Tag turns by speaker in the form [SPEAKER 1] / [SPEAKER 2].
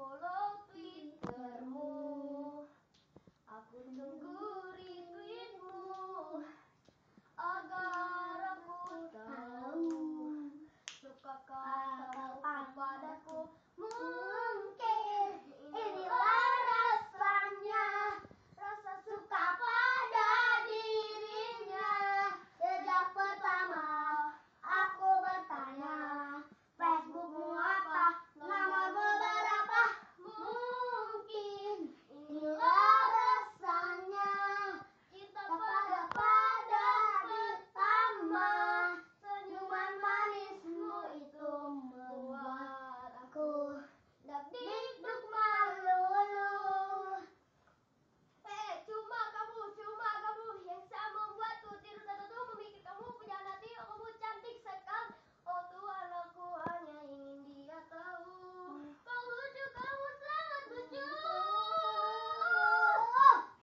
[SPEAKER 1] follow Twittermu Aku tunggu rindu